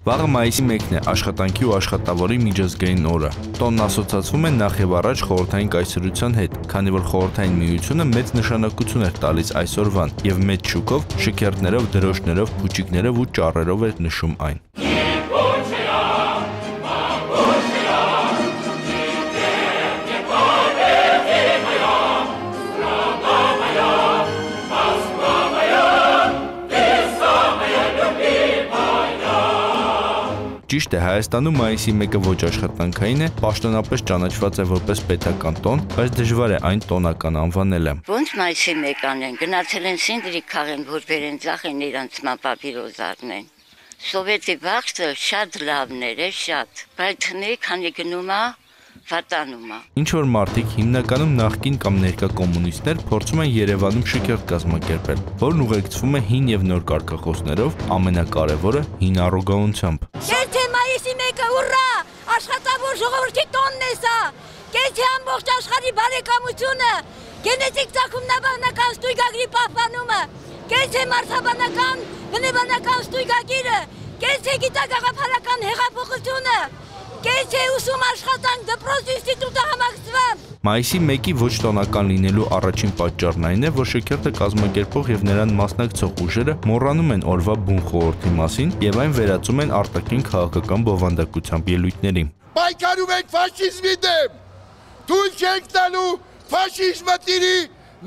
Վաղը մայիսի 1-ն է աշխատանքի ու աշխատավորի միջազգային օրը։ Տոնն ասոցացվում է նախ եւ առաջ խորհրդային կայսրության հետ, քանի որ խորհրդային միությունը մեծ նշանակություն էր տալիս այս օրվան եւ մեծ շուկով, շքերթներով, դրոշներով, փուչիկներով ու ճառերով էր նշում այն։ Ճիշտ է, Հայաստանում մայիսի 1-ը ոչ աշխատանքային է, պաշտոնապես ճանաչված է որպես պետական տոն, բայց դժվար է այն տոնական անվանելը։ Ոնց մայիսի 1 անեն, գնացել են Սինդրի քաղեն, որ բերեն ցախեն իրանց մապապիրոզարնեն։ Սովետի վաղը շատ լավն էր, շատ, բայց մի քանի գնում է վատանում է։ Ինչ որ մարդիկ հիմնականում նախկին կամ ներկա կոմունիստներ փորձում են Երևանում շքերթ կազմակերպել, որն ուղեկցվում է հին եւ նոր կարգախոսներով, ամենակարևորը հին առոգանությամբ։ 1-ը, ուռա! Աշխատավոր ժողովրդի տոնն է սա։ Կեցե ամբողջ աշխարհի բարեկամությունը, գենետիկ ցակումնաբանական ստույգագրի պահպանումը, կեցե մարդաբանական, բնեբանական ստույգագիրը, կեցե գիտագաղափարական հեղափոխությունը, կեցե ուսում աշխատանք դպրոց ինստիտուտը համակցված։ Մայիսի 1-ի ոչ տոնական լինելու առաջին պատճառն այն է, որ շքերթը կազմակերպող եւ նրան մասնակցող ուժերը մոռանում են օրվա բուն խորհրդի մասին եւ այն վերածում են արտաքին քաղաքական բովանդակությամբ ելույթների։ Պայքարում ենք ֆաշիզմի դեմ։ Թույլ չենք տալու ֆաշիզմը տիրի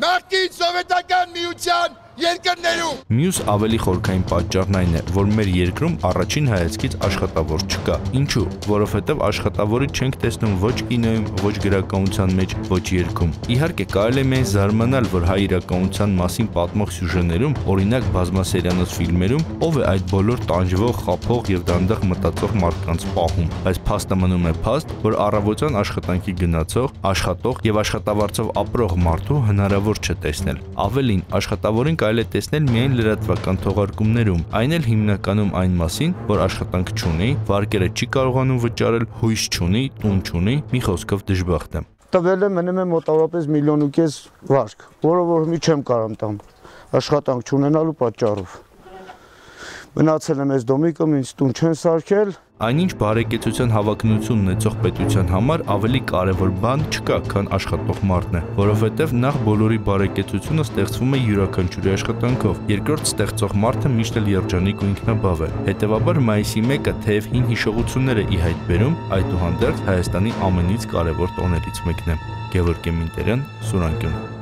նախկին սովետական միության երկրներում։ Մյուս ավելի խորքային պատճառն այն է, որ մեր երկրում առաջին հայացքից աշխատավոր չկա։ Ինչու՞, որովհետև աշխատավորը չենք տեսնում ոչ կինոյում, ոչ գրականության մեջ, ոչ երգում։ Իհարկե կարելի է միայն զարմանալ, որ հայ իրականության մասին պատմող սյուժեներում, օրինակ բազմասերիանոց ֆիլմերում, ով է այդ բոլոր տանջվող, խափող եւ դանդաղ մտածող մարդկանց պահում։ Բայց փաստը մնում է փաստ, որ առավոտյան աշխատանքի գնացող, աշխատող եւ աշխատավարձով ապրող մարդու հնարավոր չէ տեսնել։ Ավելին, աշխատավորին կարելի է տեսնել միայն լրատվական թողարկումներում։ Այն էլ հիմնականում այն մասին, որ աշխատանք չունի, վարկերը չի կարողանում վճարել, հույս չունի, տուն չունի, մի խոսքով դժբախտ է։ Տվել է մնում է մոտավորապես միլիոն ու կես վարկ, որը որ մի չեմ կարամ տամ աշխատանք չունենալու պատճառով։ Մնացել եմ այս դոմիկը, ինձ տուն չեն սարքել, Այնինչ բարեկեցության հավակնություն ունեցող պետության համար ավելի կարևոր բան չկա, քան աշխատող մարդն է, որովհետև նախ բոլորի բարեկեցությունը ստեղծվում է յուրաքանչյուրի աշխատանքով, երկրորդ ստեղծող մարդը միշտ էլ երջանիկ ու ինքնաբավ է։ Հետևաբար մայիսի 1-ը թեև հին հիշողությունները ի հայտ բերում, այդուհանդերձ Հայաստանի ամենից կարևոր տոներից մեկն է։ Գևորգ Մինտերյան, Սուրանկյուն